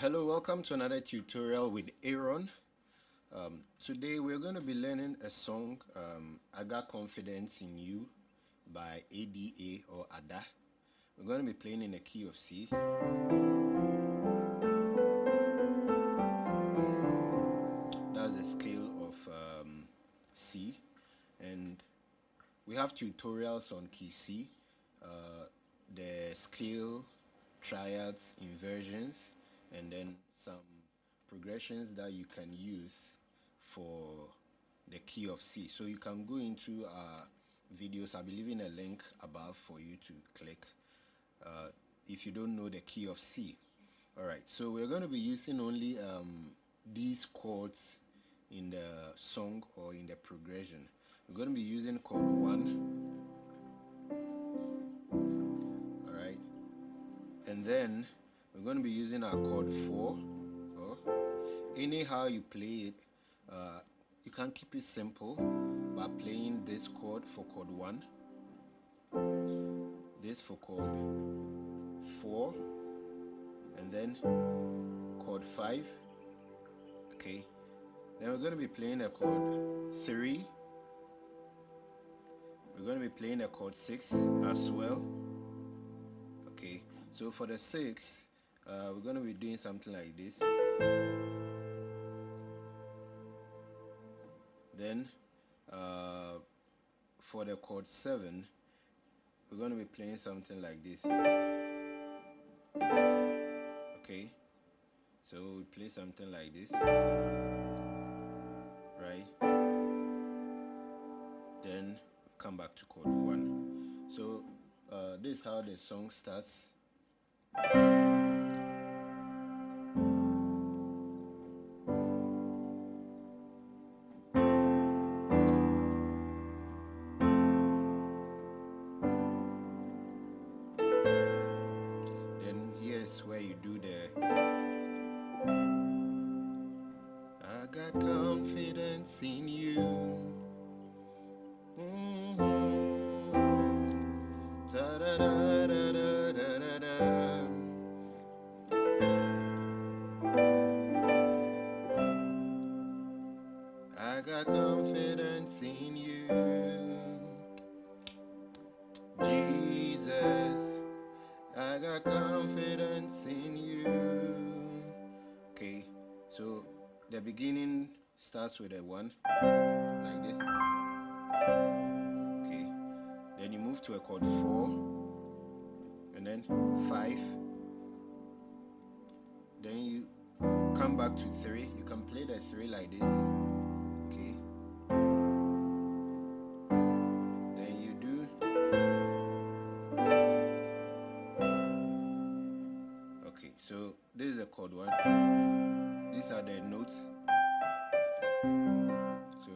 Hello, welcome to another tutorial with Aaron. Um, today we're going to be learning a song, um, I Got Confidence in You by ADA or Ada. We're going to be playing in the key of C. That's the scale of um, C. And we have tutorials on key C, uh, the scale, triads, inversions, and then some progressions that you can use for the key of C. So you can go into our videos. I'll be leaving a link above for you to click uh, if you don't know the key of C. Alright, so we're going to be using only um, these chords in the song or in the progression. We're going to be using chord 1. Alright, and then we're going to be using our chord 4 or anyhow you play it uh, you can keep it simple by playing this chord for chord 1 this for chord 4 and then chord 5 okay? Then we're going to be playing a chord 3 we're going to be playing a chord 6 as well okay? So for the 6 uh, we're going to be doing something like this. Then uh, for the chord 7 we're going to be playing something like this. Okay? So we play something like this. Right? Then come back to chord 1 so uh, this is how the song starts do the the beginning starts with a one, like this. Okay, then you move to a chord four, and then five. Then you come back to three. You can play the three like this. Okay. Then you do. Okay, so this is a chord one. These are the notes. So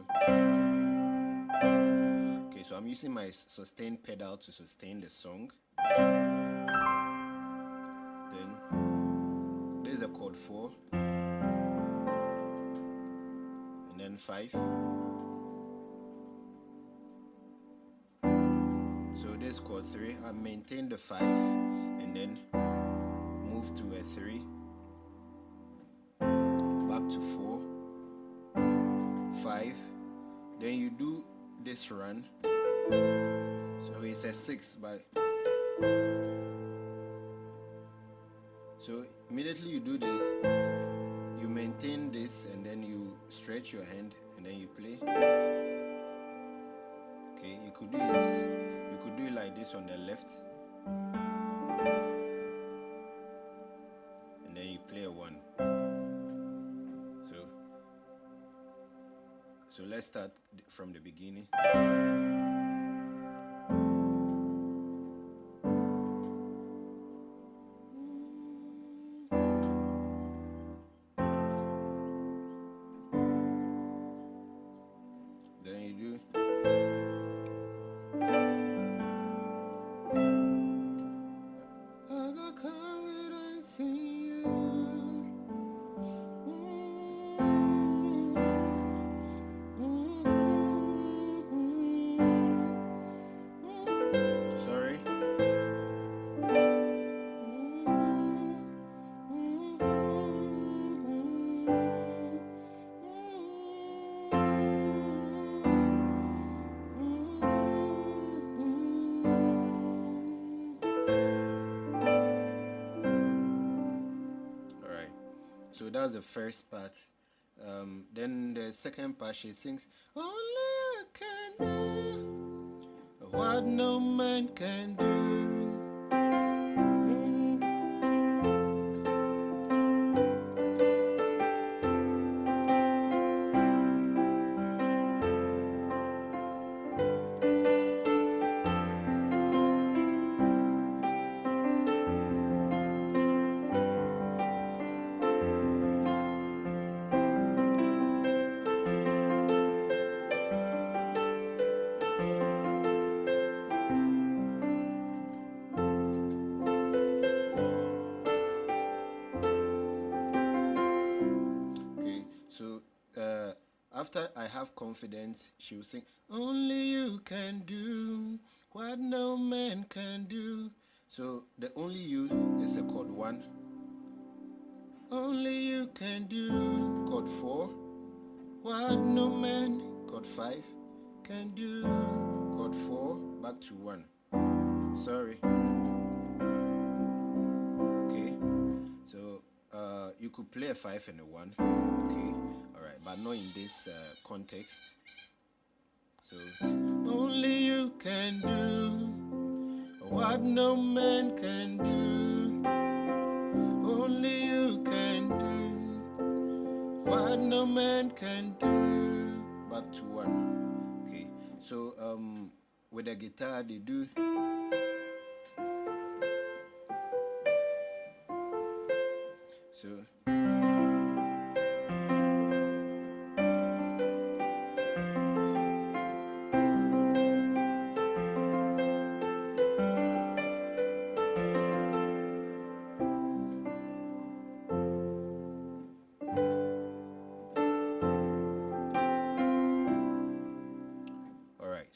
okay, so I'm using my sustain pedal to sustain the song. Then this is a chord four, and then five. So this chord three, I maintain the five, and then move to a 3 5 then you do this run. So it's a 6 but so immediately you do this you maintain this and then you stretch your hand and then you play. Okay you could do this. You could do it like this on the left so let's start from the beginning. Then you do. That's the first part. Um, then the second part she sings, Only I can what no man can do. After I have confidence, she will sing, Only you can do what no man can do. So the only you is a chord one. Only you can do chord four. What no man, chord five, can do. Chord four, back to one. Sorry. Okay. So uh, you could play a five and a one. Okay but not in this uh, context. So, only you can do what no man can do. Only you can do what no man can do. Back to one. Okay, so um, with the guitar, they do.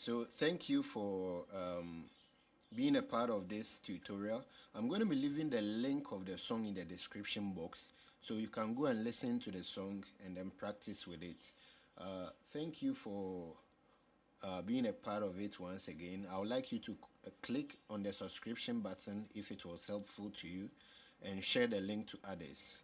So thank you for um, being a part of this tutorial. I'm going to be leaving the link of the song in the description box so you can go and listen to the song and then practice with it. Uh, thank you for uh, being a part of it once again. I would like you to uh, click on the subscription button if it was helpful to you and share the link to others.